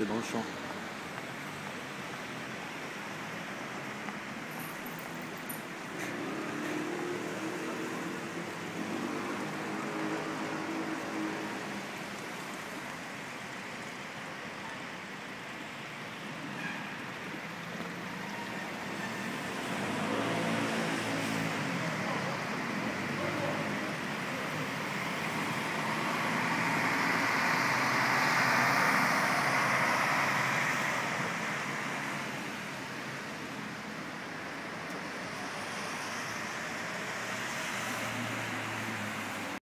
C'est dans le champ.